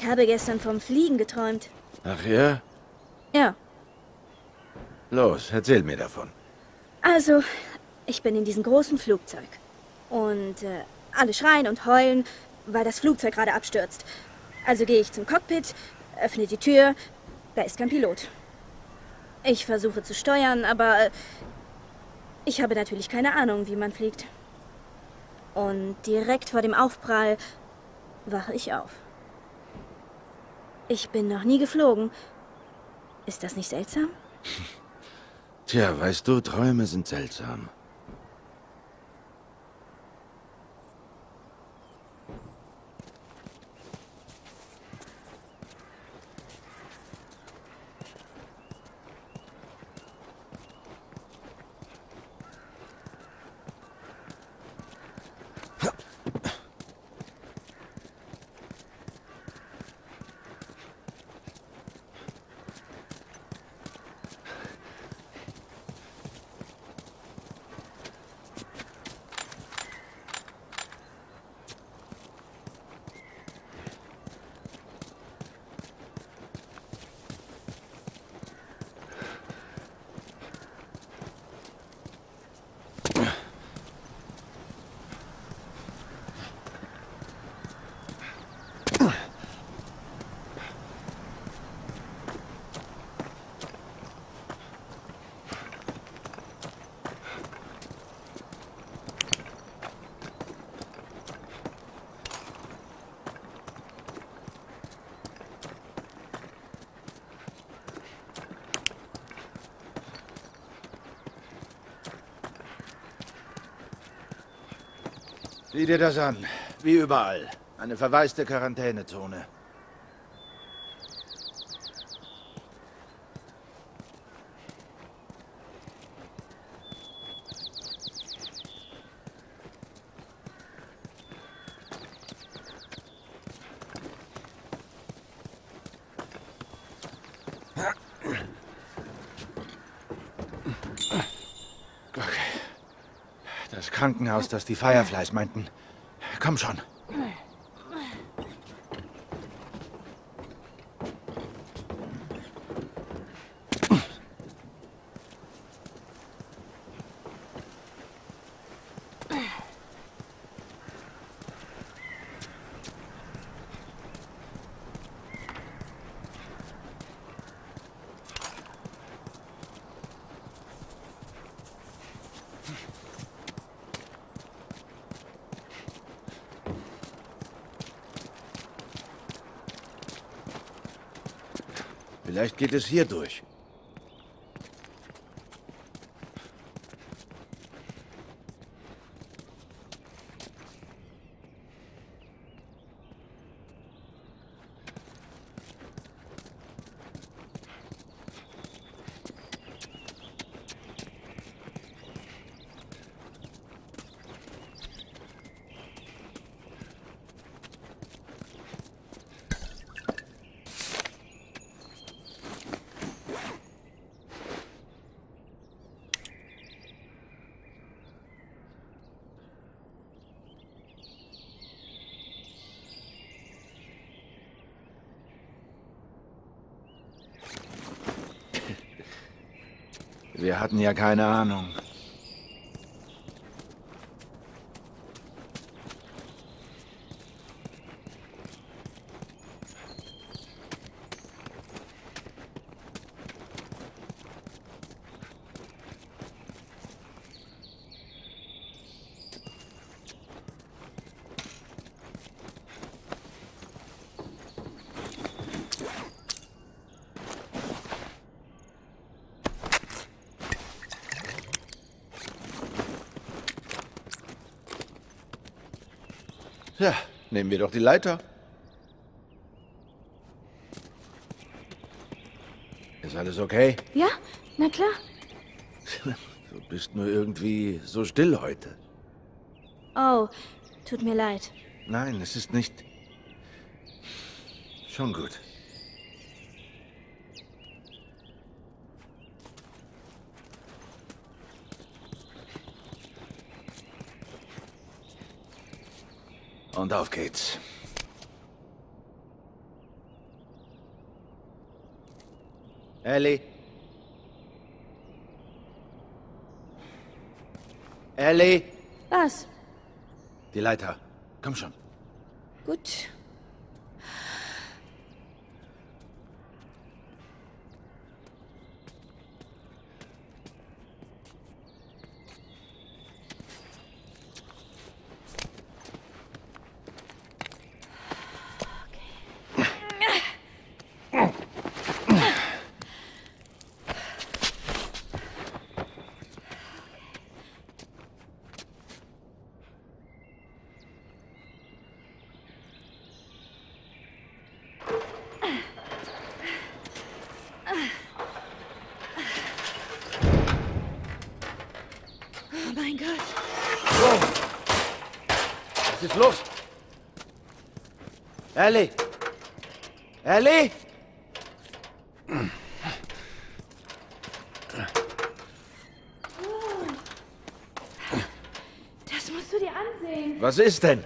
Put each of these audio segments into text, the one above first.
Ich habe gestern vom Fliegen geträumt. Ach ja? Ja. Los, erzähl mir davon. Also, ich bin in diesem großen Flugzeug. Und äh, alle schreien und heulen, weil das Flugzeug gerade abstürzt. Also gehe ich zum Cockpit, öffne die Tür, da ist kein Pilot. Ich versuche zu steuern, aber äh, ich habe natürlich keine Ahnung, wie man fliegt. Und direkt vor dem Aufprall wache ich auf. Ich bin noch nie geflogen. Ist das nicht seltsam? Tja, weißt du, Träume sind seltsam. Sieh dir das an. Wie überall. Eine verwaiste Quarantänezone. Krankenhaus, das die Fireflies meinten. Komm schon. Vielleicht geht es hier durch. Wir hatten ja keine Ahnung. Ja, nehmen wir doch die Leiter. Ist alles okay? Ja, na klar. Du bist nur irgendwie so still heute. Oh, tut mir leid. Nein, es ist nicht... Schon gut. Und auf geht's. Ellie? Ellie? Was? Die Leiter. Komm schon. Gut. Was ist los? Ellie? Ellie? Das musst du dir ansehen. Was ist denn?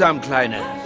Langsam, Kleine.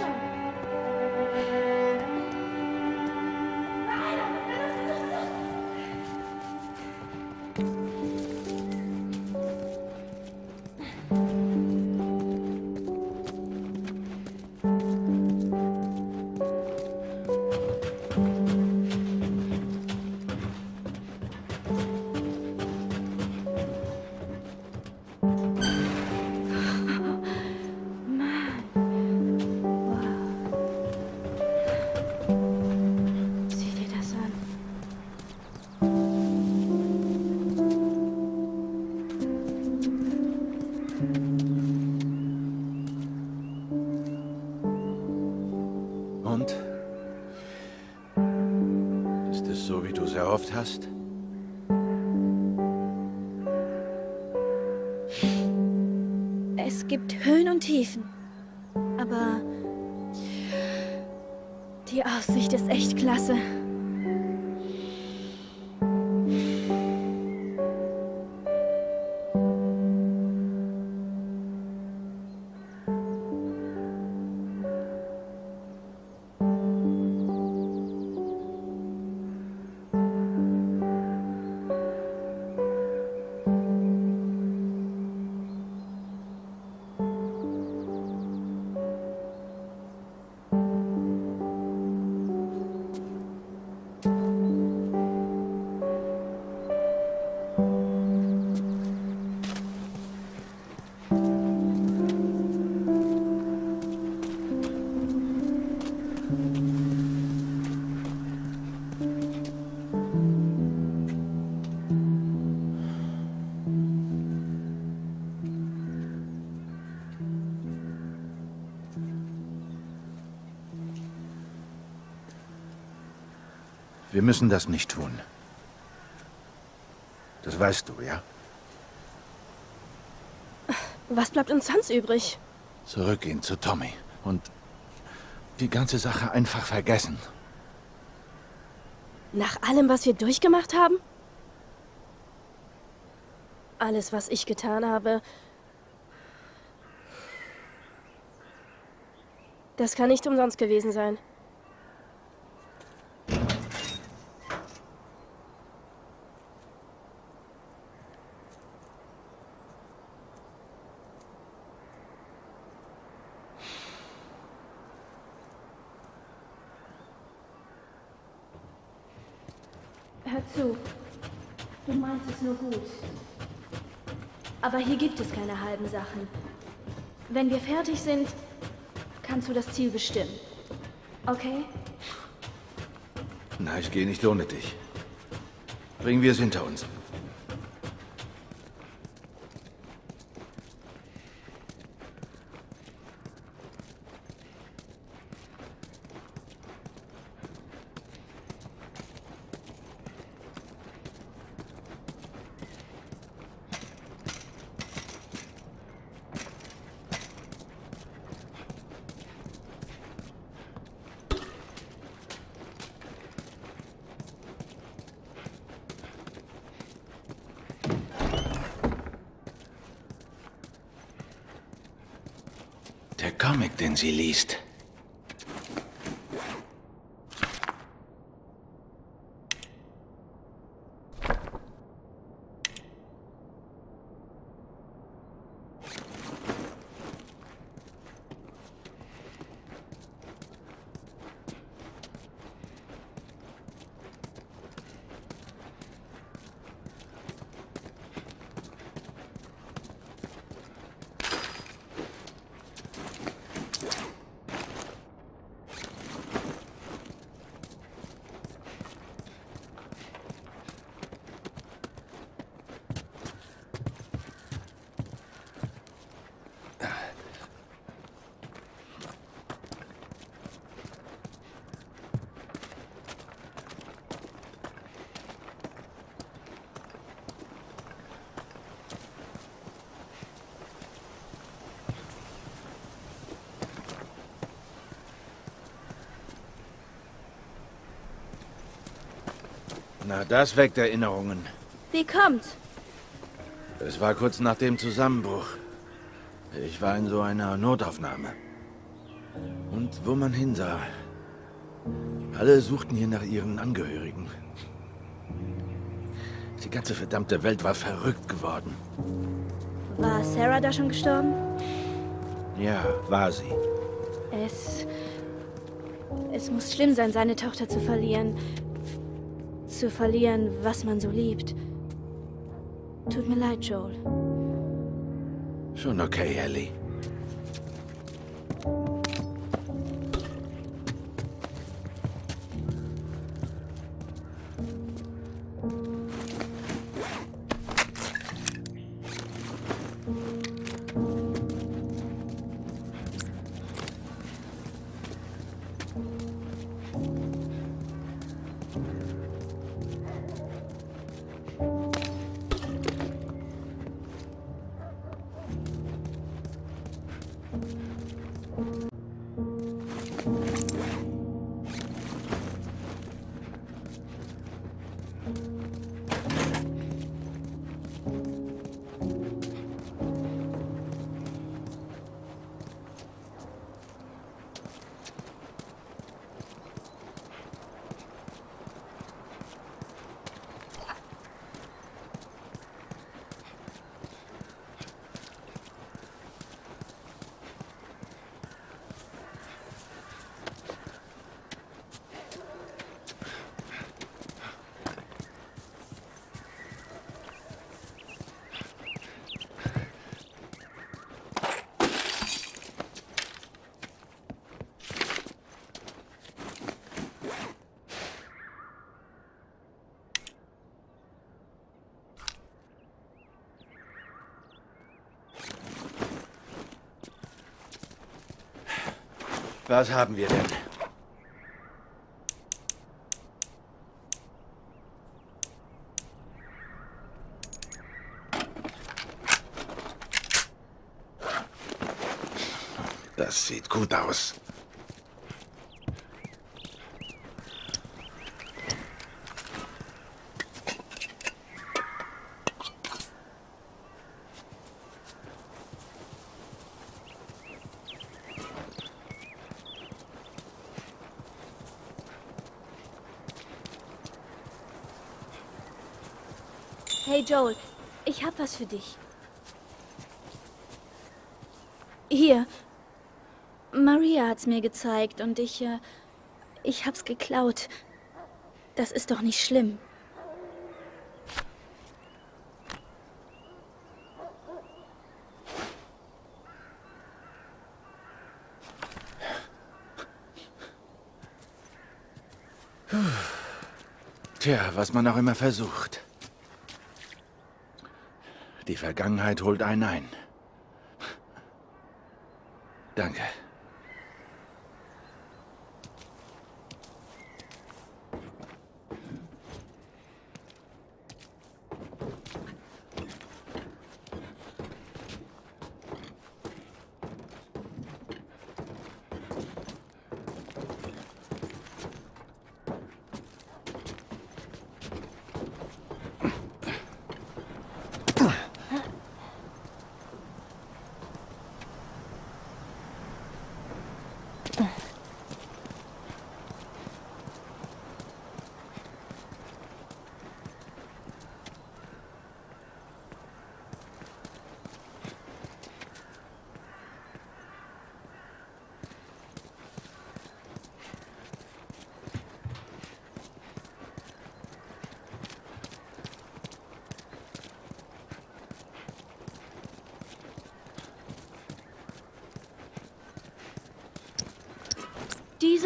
Aber die Aussicht ist echt klasse. Müssen das nicht tun. Das weißt du, ja? Was bleibt uns sonst übrig? Zurückgehen zu Tommy und die ganze Sache einfach vergessen. Nach allem, was wir durchgemacht haben? Alles, was ich getan habe. Das kann nicht umsonst gewesen sein. Hör zu. Meinst es nur gut. Aber hier gibt es keine halben Sachen. Wenn wir fertig sind, kannst du das Ziel bestimmen. Okay? Na, ich gehe nicht ohne dich. Bringen wir es hinter uns. Der Comic, den sie liest. Das weckt Erinnerungen. Wie kommt's? Es war kurz nach dem Zusammenbruch. Ich war in so einer Notaufnahme. Und wo man hinsah. Alle suchten hier nach ihren Angehörigen. Die ganze verdammte Welt war verrückt geworden. War Sarah da schon gestorben? Ja, war sie. Es. Es muss schlimm sein, seine Tochter zu verlieren. Zu verlieren, was man so liebt. Tut mir leid, Joel. Schon okay, Ellie. Was haben wir denn? Das sieht gut aus. Joel, ich hab was für dich. Hier. Maria hat's mir gezeigt und ich, äh, ich hab's geklaut. Das ist doch nicht schlimm. Tja, was man auch immer versucht. Die Vergangenheit holt einen ein. Danke.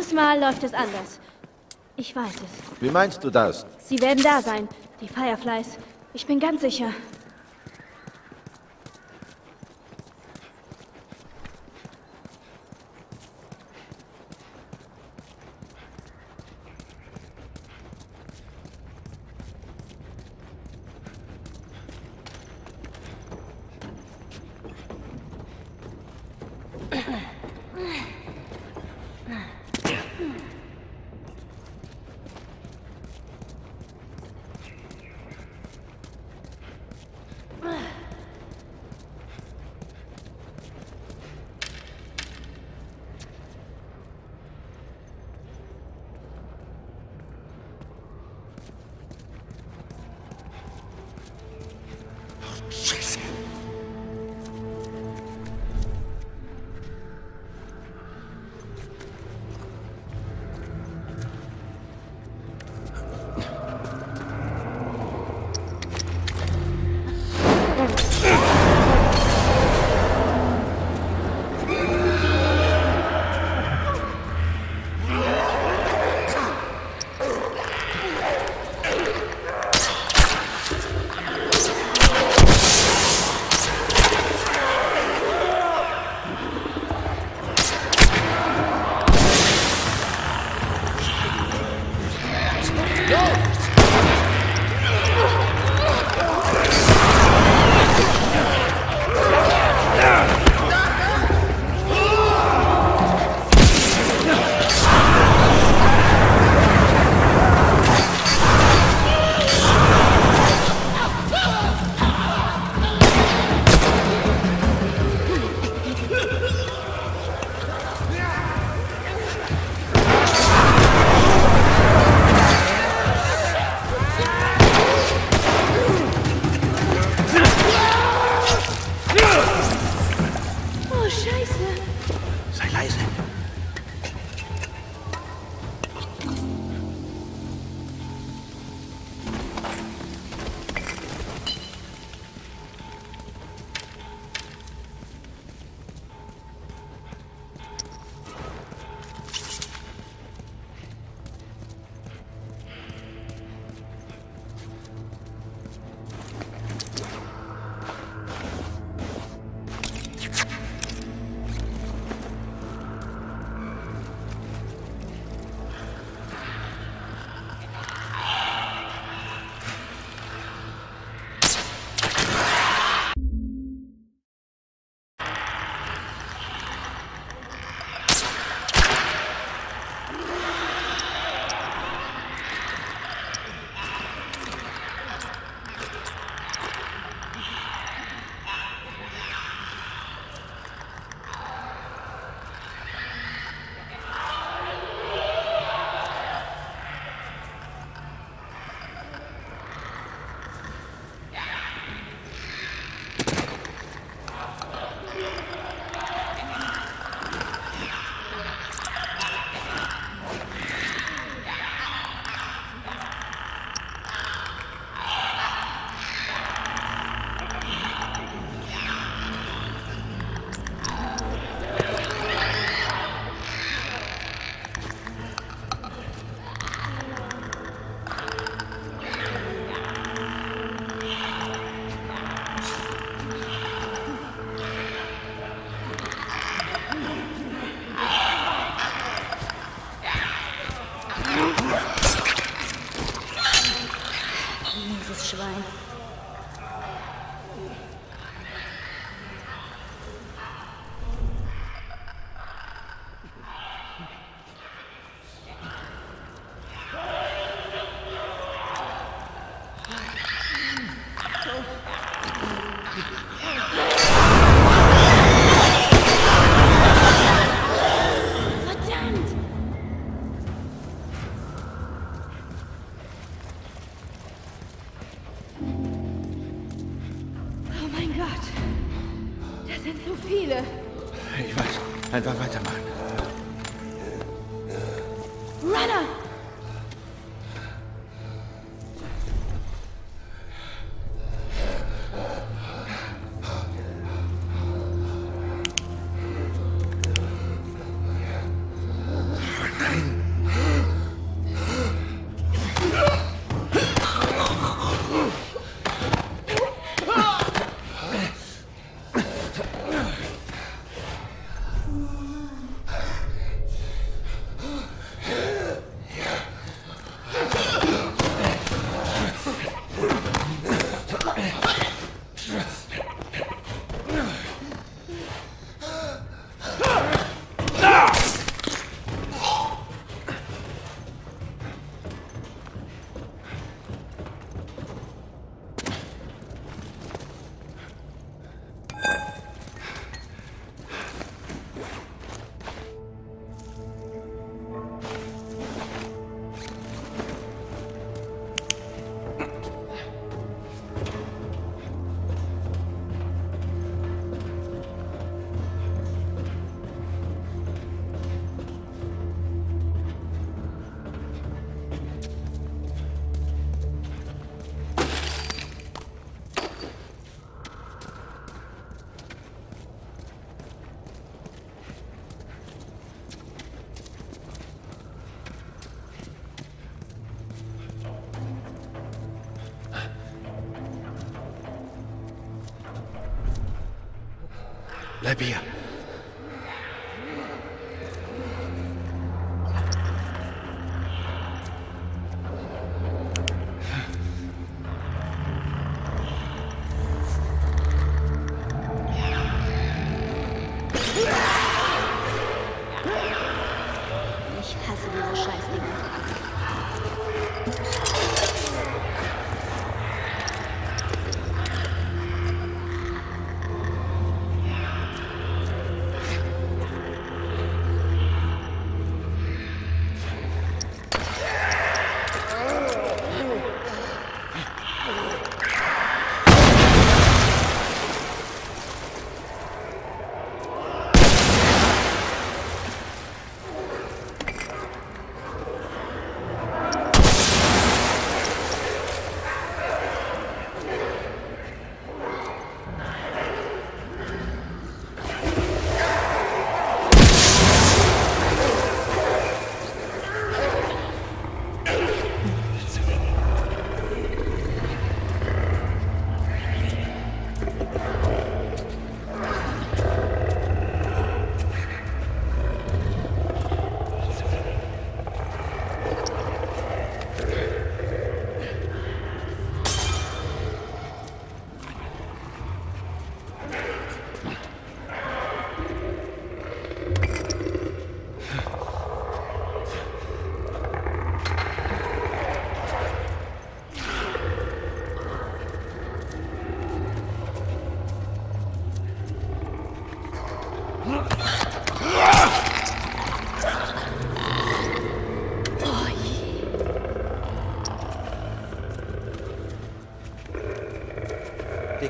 Dieses Mal läuft es anders. Ich weiß es. Wie meinst du das? Sie werden da sein, die Fireflies. Ich bin ganz sicher. Bleib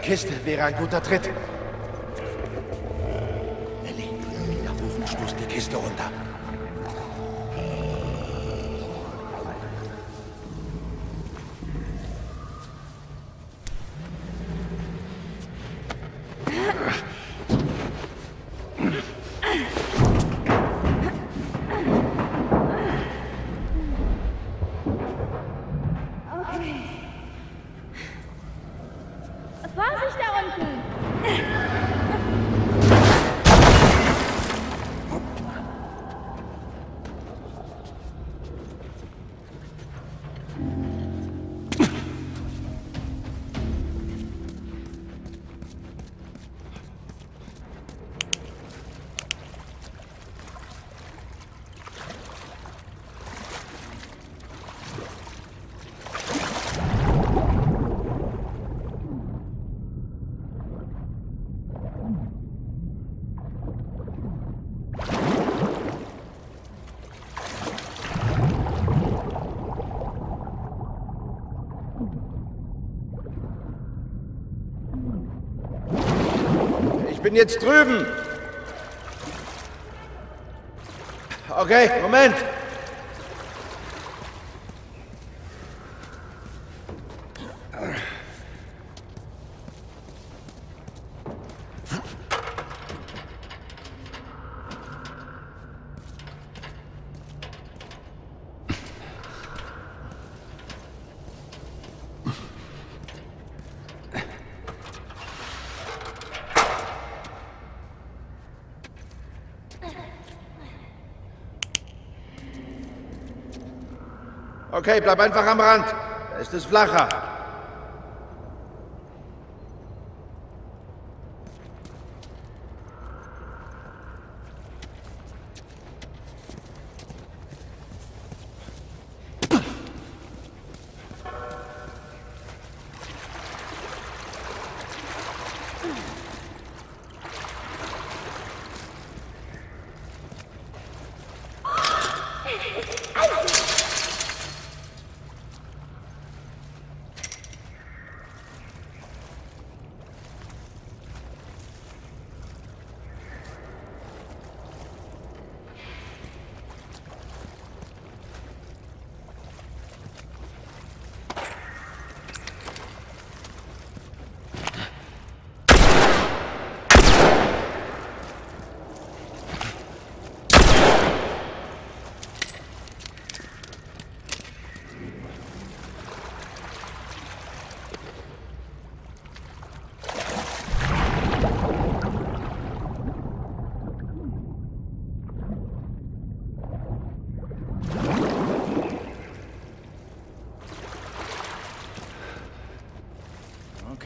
Kiste wäre ein guter Tritt. Ich bin jetzt drüben. Okay, Moment. Okay, bleib einfach am Rand. Da ist es flacher.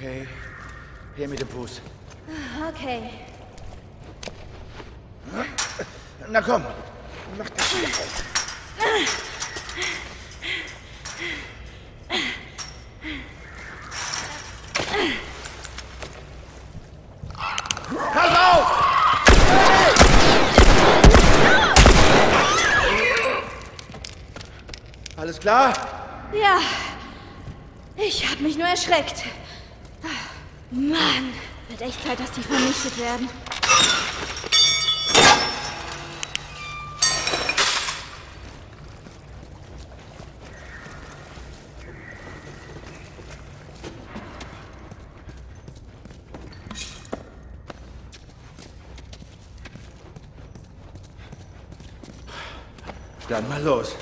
Okay. Her mit dem Fuß. Okay. Na komm. Mach das wieder. Pass auf! Alles klar? Ja. Ich habe mich nur erschreckt. Mann, wird echt Zeit, dass die vernichtet werden. Dann mal los.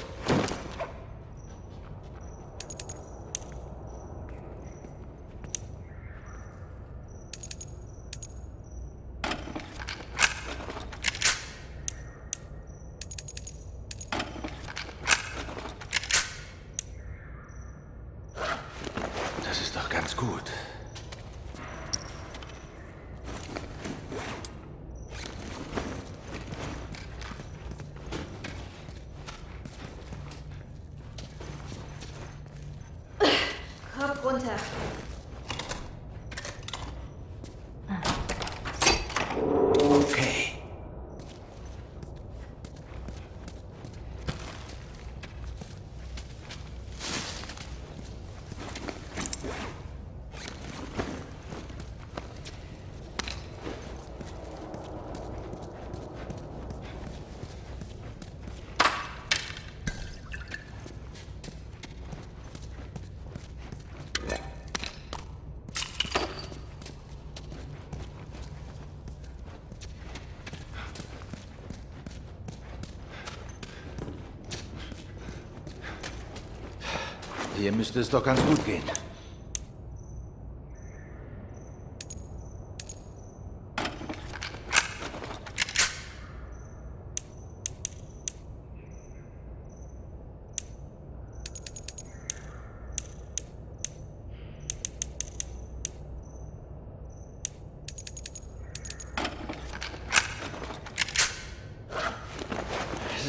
Das ist doch ganz gut. Kopf runter. Okay. Hier müsste es doch ganz gut gehen.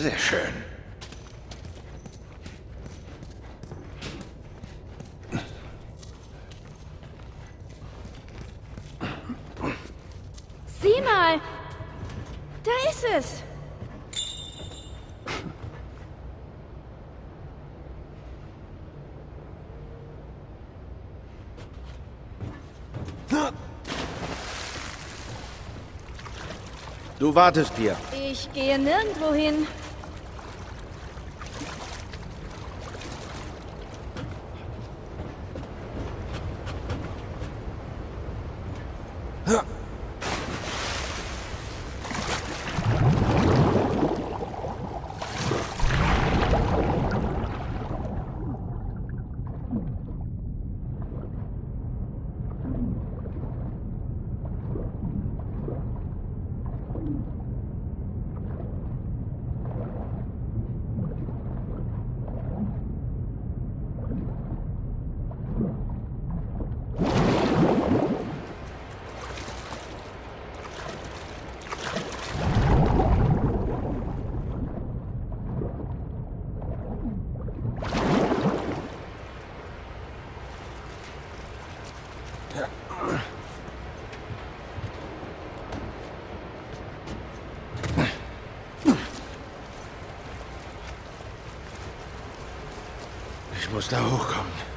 Sehr schön. Sieh mal! Da ist es! Du wartest hier. Ich gehe nirgendwo hin. Ich muss da hochkommen.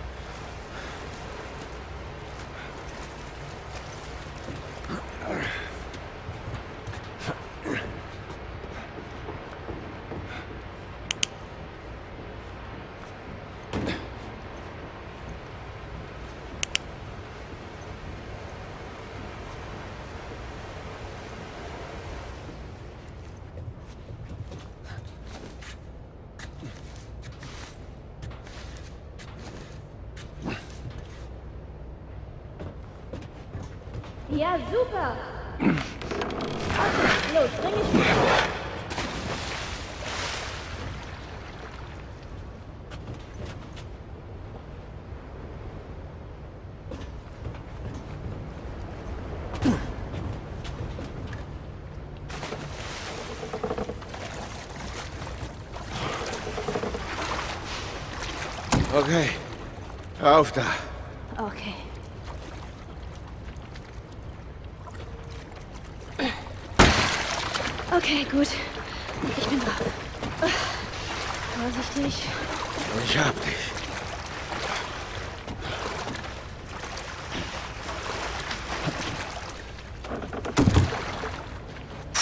Ja, super. Okay, los, bring mich. Okay. Auf da.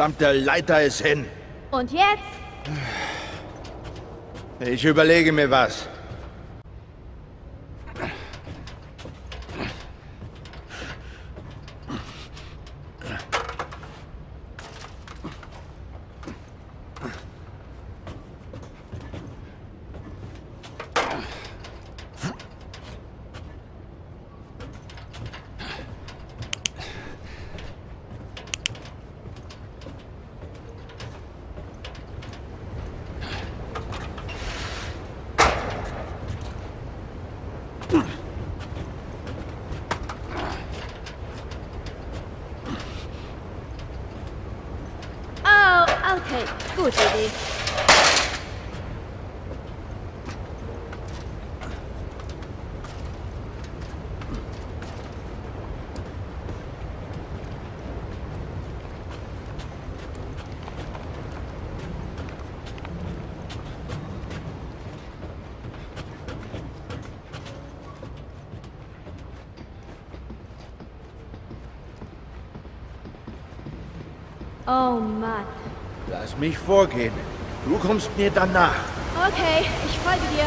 Verdammte Leiter ist hin. Und jetzt? Ich überlege mir was. Oh, okay. Gute Idee. Oh Mann. Lass mich vorgehen. Du kommst mir danach. Okay, ich folge dir.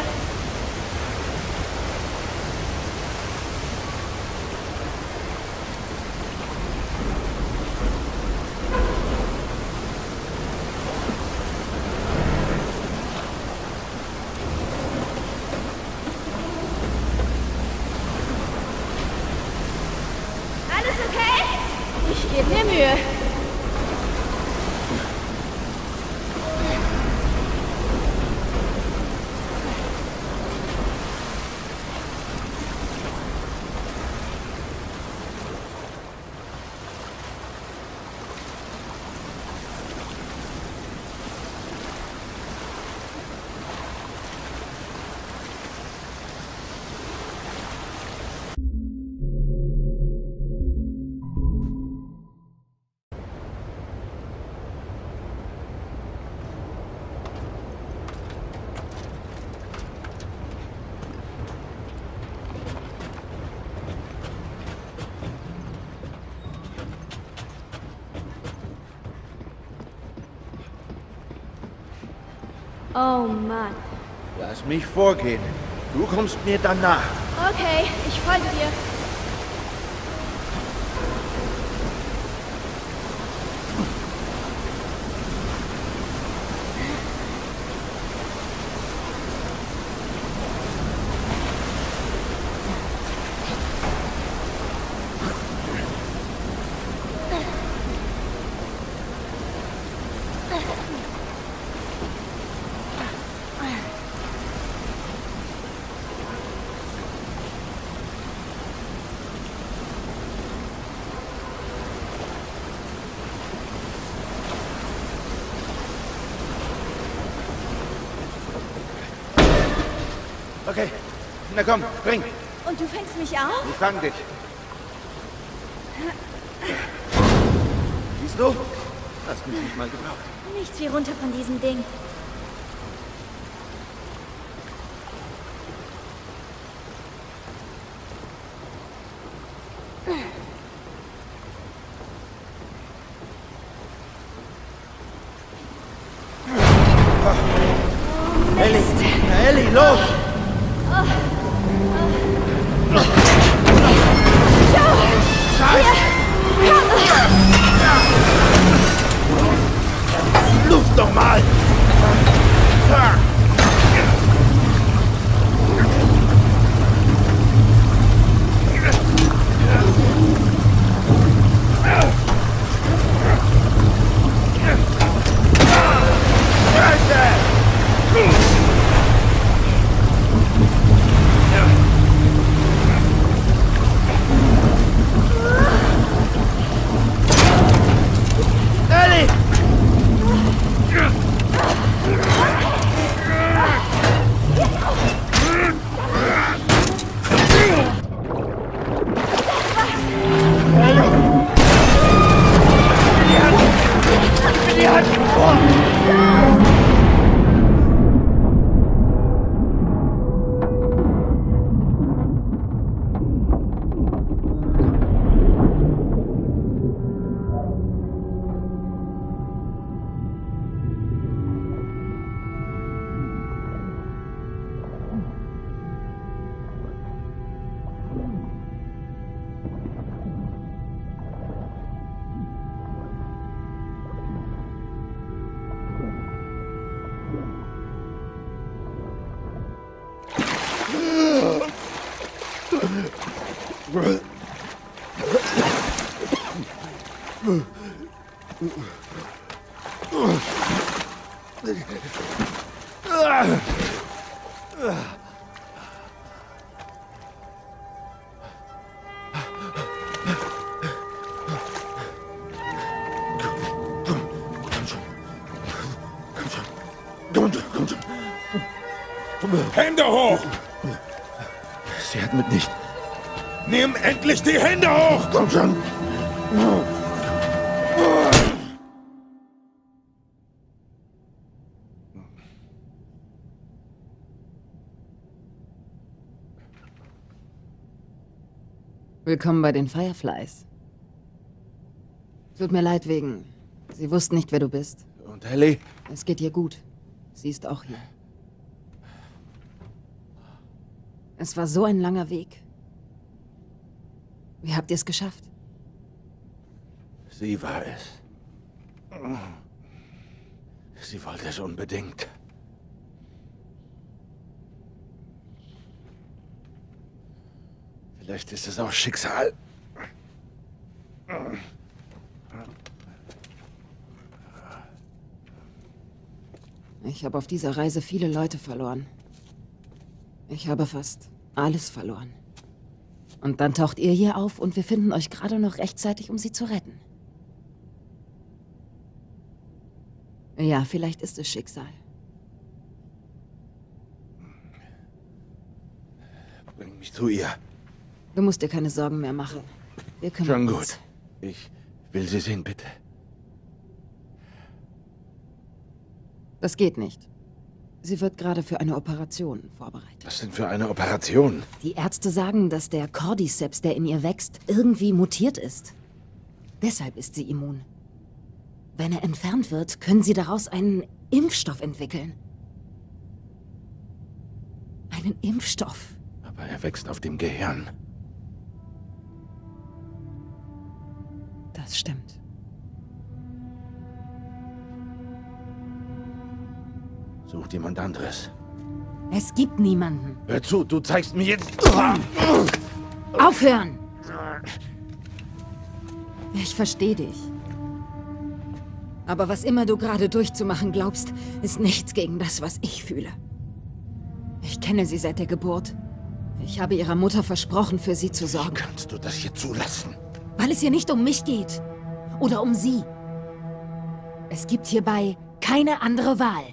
Alles okay? Ich gebe mir Mühe. Oh Mann. Lass mich vorgehen. Du kommst mir danach. Okay, ich folge dir. Okay. Na komm, spring. Und du fängst mich auf? Ich fang dich. Siehst du? Hast mich nicht mal gebraucht. Nichts wie runter von diesem Ding. Willkommen bei den Fireflies. Tut mir leid wegen. Sie wussten nicht, wer du bist. Und Ellie? Es geht ihr gut. Sie ist auch hier. Es war so ein langer Weg. Wie habt ihr es geschafft? Sie war es. Sie wollte es unbedingt. Vielleicht ist es auch Schicksal. Ich habe auf dieser Reise viele Leute verloren. Ich habe fast alles verloren. Und dann taucht ihr hier auf und wir finden euch gerade noch rechtzeitig, um sie zu retten. Ja, vielleicht ist es Schicksal. Bring mich zu ihr. Du musst dir keine Sorgen mehr machen. Wir kümmern Schon uns. gut. Ich will sie sehen, bitte. Das geht nicht. Sie wird gerade für eine Operation vorbereitet. Was denn für eine Operation? Die Ärzte sagen, dass der Cordyceps, der in ihr wächst, irgendwie mutiert ist. Deshalb ist sie immun. Wenn er entfernt wird, können sie daraus einen Impfstoff entwickeln. einen Impfstoff. Aber er wächst auf dem Gehirn. Das stimmt. Sucht jemand anderes. Es gibt niemanden. Hör zu, du zeigst mir jetzt... Aufhören! Ich verstehe dich. Aber was immer du gerade durchzumachen glaubst, ist nichts gegen das, was ich fühle. Ich kenne sie seit der Geburt. Ich habe ihrer Mutter versprochen, für sie zu sorgen. Kannst du das hier zulassen? Weil es hier nicht um mich geht. Oder um sie. Es gibt hierbei keine andere Wahl.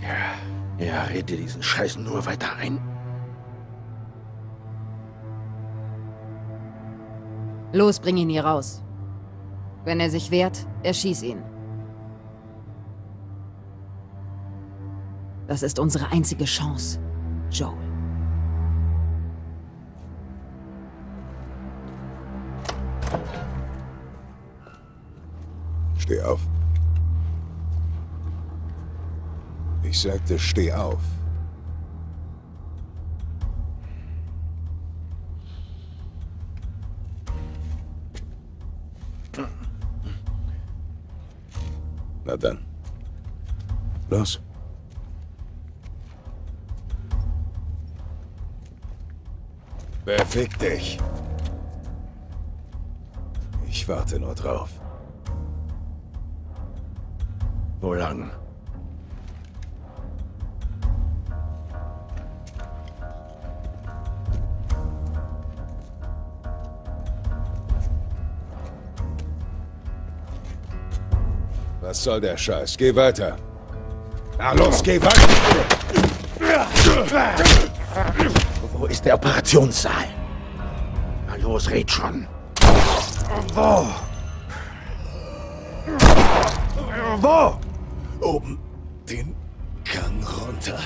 Ja, ja, red dir diesen Scheiß nur weiter ein. Los, bring ihn hier raus. Wenn er sich wehrt, erschieß ihn. Das ist unsere einzige Chance, Joel. Steh auf. Ich sagte, steh auf. Na dann. Los. Beweg dich. Ich warte nur drauf. Wo lang? Was soll der Scheiß? Geh weiter. Na los, geh weiter. Wo ist der Operationssaal? Na los, red schon. Wo? Wo? Oben den Gang runter.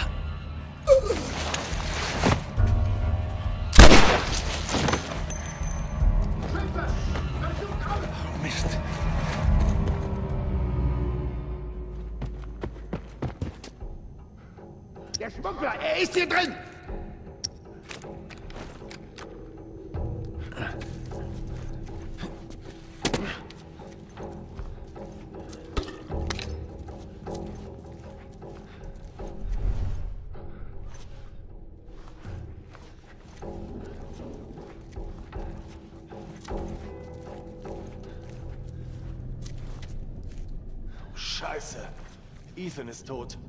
Ist.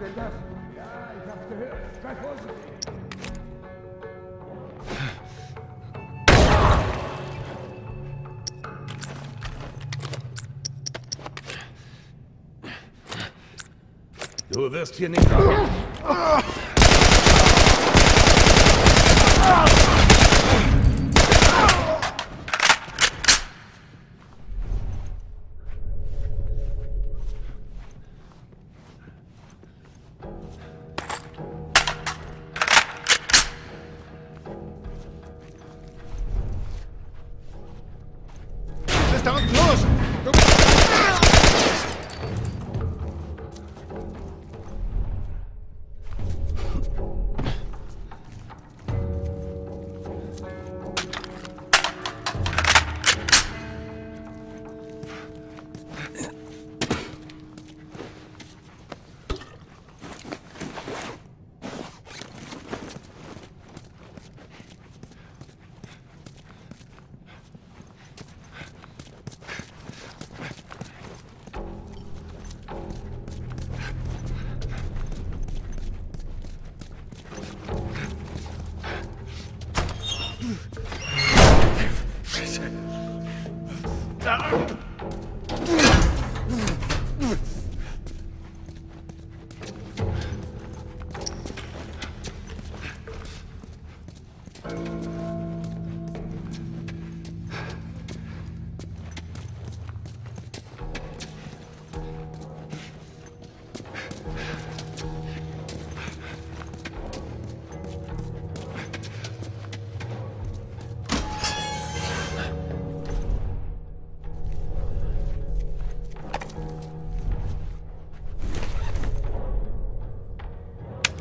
War denn das? Ja, ich hab's gehört. Sei vorsichtig. Du wirst hier nicht...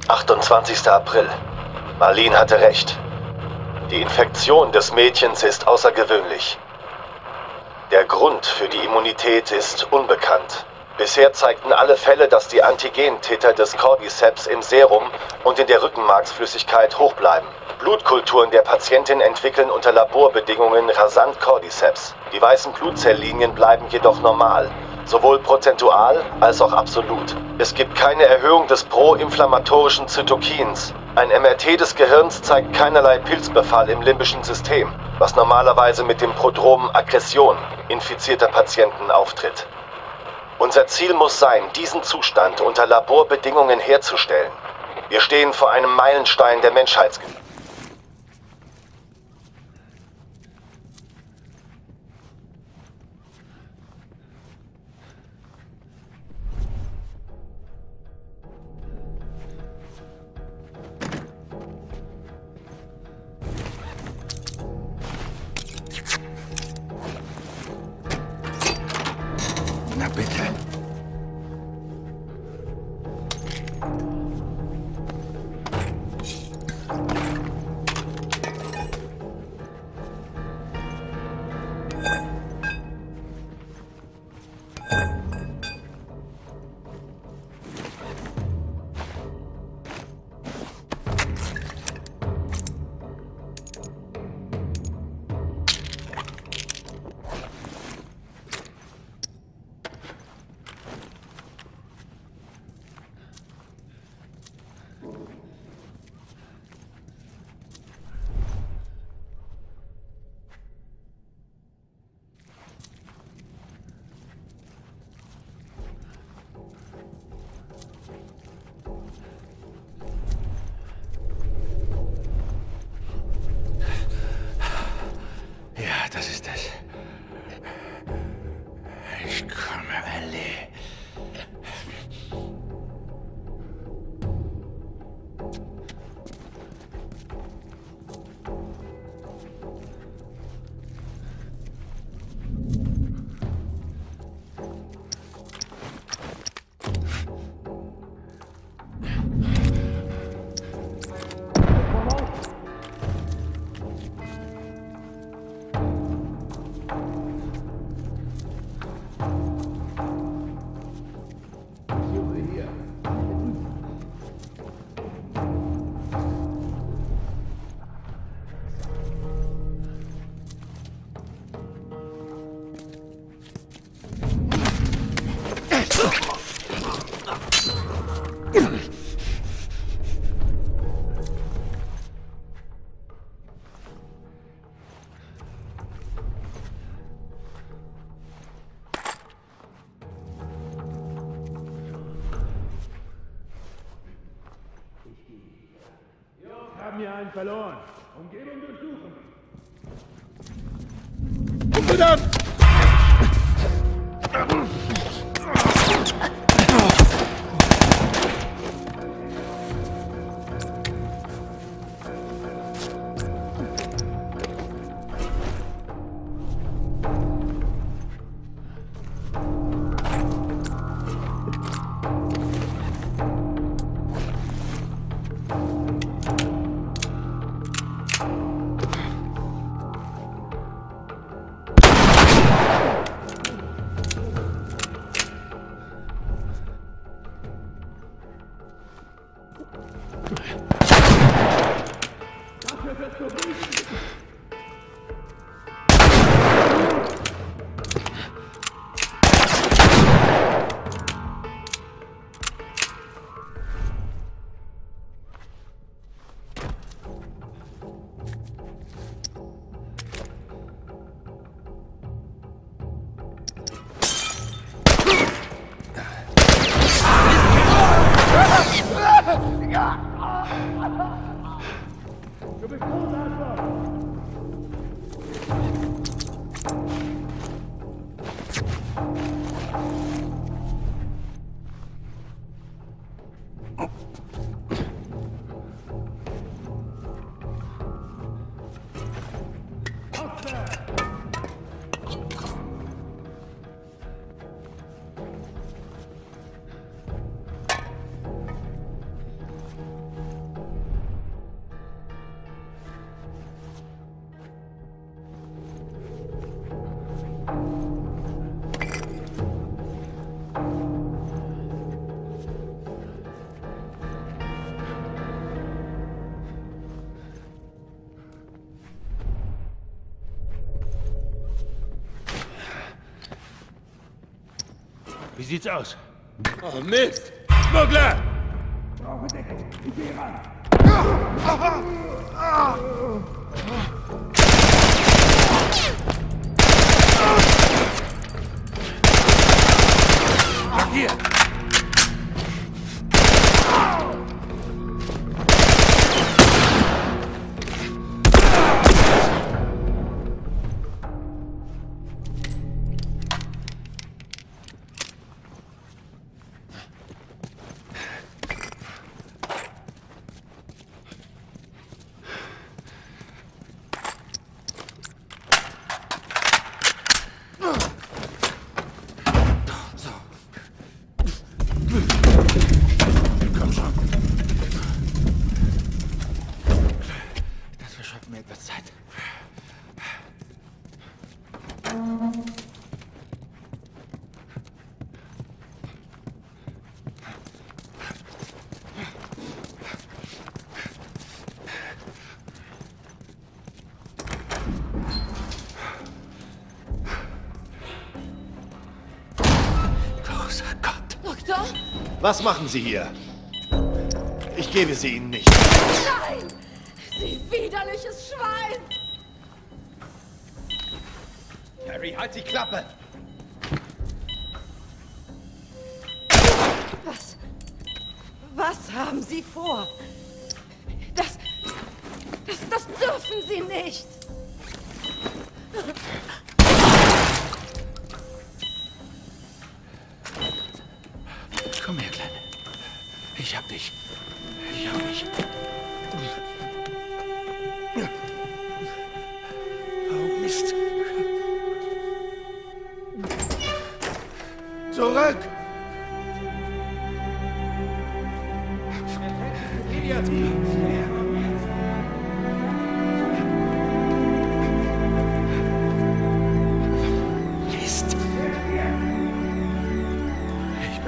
»28. April. Marlene hatte recht. Die Infektion des Mädchens ist außergewöhnlich. Der Grund für die Immunität ist unbekannt. Bisher zeigten alle Fälle, dass die Antigentäter des Cordyceps im Serum und in der Rückenmarksflüssigkeit hoch bleiben. Blutkulturen der Patientin entwickeln unter Laborbedingungen rasant Cordyceps. Die weißen Blutzelllinien bleiben jedoch normal, sowohl prozentual als auch absolut. Es gibt keine Erhöhung des proinflammatorischen Zytokins. Ein MRT des Gehirns zeigt keinerlei Pilzbefall im limbischen System, was normalerweise mit dem Prodrom Aggression infizierter Patienten auftritt. Unser Ziel muss sein, diesen Zustand unter Laborbedingungen herzustellen. Wir stehen vor einem Meilenstein der Menschheitsgeschichte. Verloren. Umgebung durchsuchen. Wie sieht's aus? Oh, Mist! Schmuggler! Hier! Was machen Sie hier? Ich gebe sie Ihnen nicht. Nein! Sie widerliches Schwein! Harry, halt die Klappe! Was? Was haben Sie vor?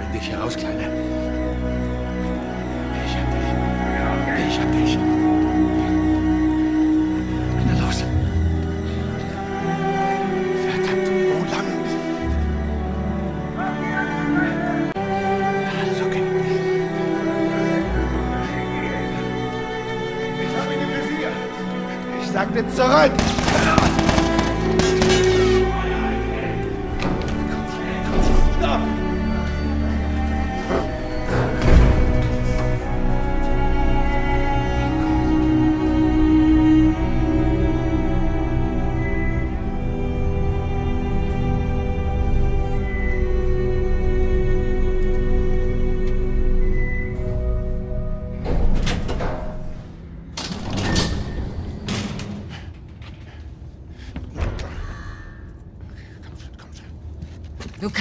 Bring dich heraus, Kleine. Ich hab dich. Ich hab dich. Na los. Verdammt, wo lang? Alles okay. Ich habe ihn im Visier! Ich sagte zurück!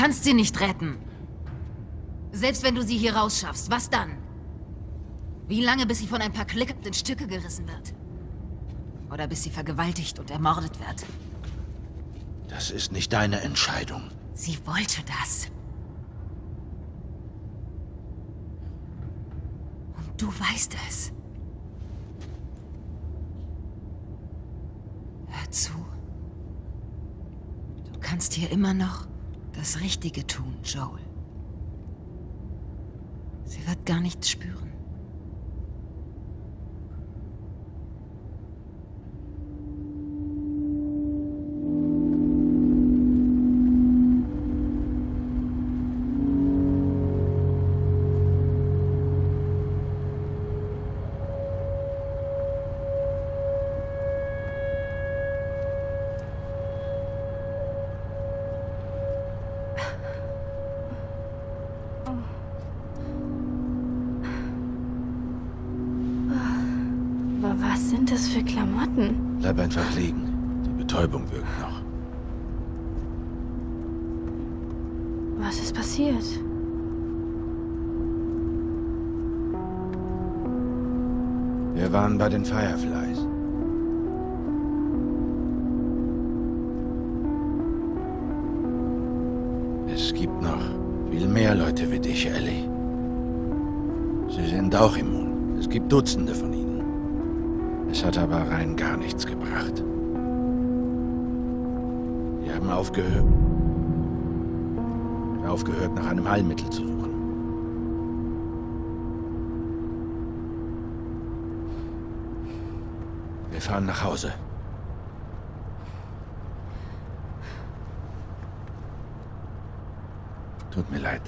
Kannst sie nicht retten. Selbst wenn du sie hier rausschaffst, was dann? Wie lange, bis sie von ein paar Klick in Stücke gerissen wird? Oder bis sie vergewaltigt und ermordet wird? Das ist nicht deine Entscheidung. Sie wollte das. Und du weißt es. Hör zu. Du kannst hier immer noch das Richtige tun, Joel. Sie wird gar nichts spüren. Bei den Fireflies. Es gibt noch viel mehr Leute wie dich, Ellie. Sie sind auch immun. Es gibt Dutzende von ihnen. Es hat aber rein gar nichts gebracht. Wir haben aufgehört, aufgehört, nach einem Heilmittel zu suchen. Fahren nach Hause. Tut mir leid.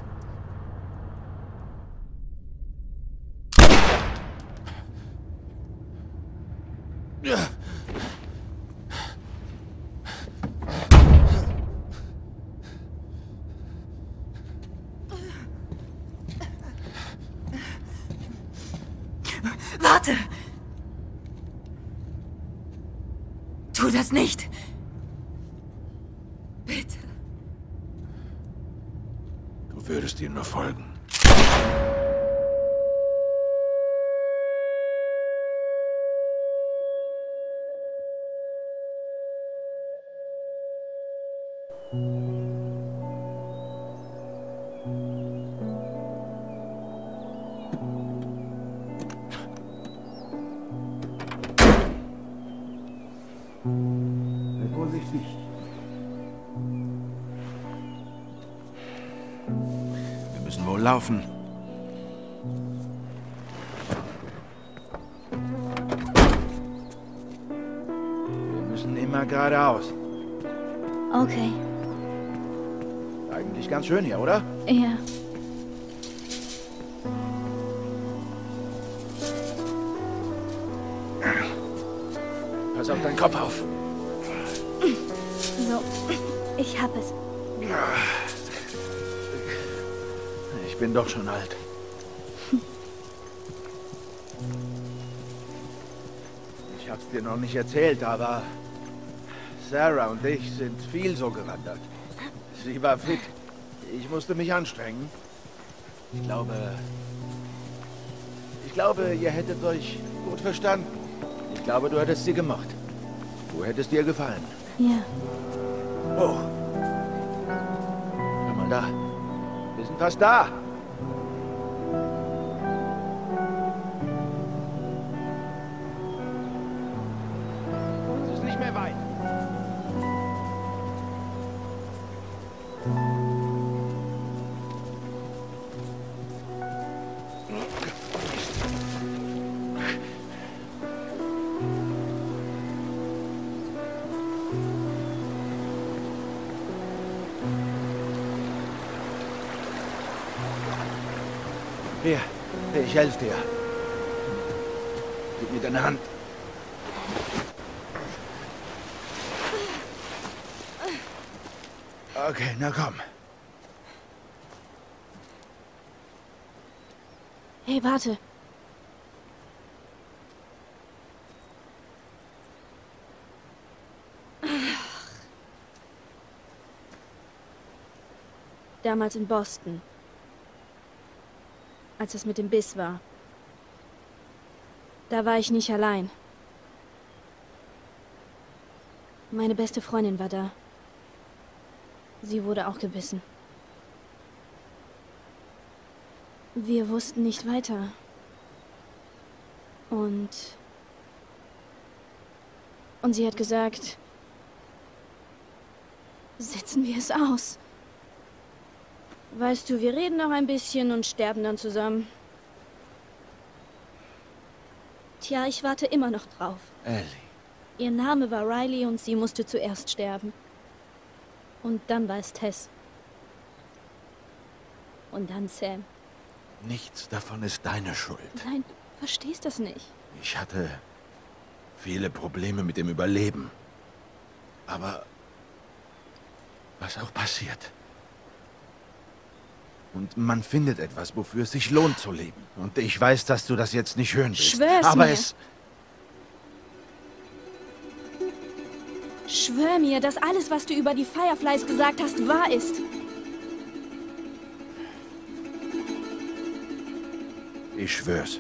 Laufen. Wir müssen immer geradeaus. Okay. Eigentlich ganz schön hier, oder? Ja. Pass auf deinen Kopf auf. So. Ich hab es. Ich bin doch schon alt. Ich hab's dir noch nicht erzählt, aber Sarah und ich sind viel so gewandert. Sie war fit. Ich musste mich anstrengen. Ich glaube... Ich glaube, ihr hättet euch gut verstanden. Ich glaube, du hättest sie gemocht. Du hättest ihr gefallen. Ja. Oh. Hör mal da. Wir sind fast da. Ich helfe dir. Gib mir deine Hand. Okay, na komm. Hey, warte. Damals in Boston. Als es mit dem Biss war. Da war ich nicht allein. Meine beste Freundin war da. Sie wurde auch gebissen. Wir wussten nicht weiter. Und... Und sie hat gesagt, setzen wir es aus. Weißt du, wir reden noch ein bisschen und sterben dann zusammen. Tja, ich warte immer noch drauf. Ellie. Ihr Name war Riley und sie musste zuerst sterben. Und dann war es Tess. Und dann Sam. Nichts davon ist deine Schuld. Nein, du verstehst das nicht. Ich hatte viele Probleme mit dem Überleben. Aber was auch passiert. Und man findet etwas, wofür es sich lohnt zu leben. Und ich weiß, dass du das jetzt nicht hören willst. Schwör's aber mir. es. Schwör mir, dass alles, was du über die Fireflies gesagt hast, wahr ist. Ich schwör's.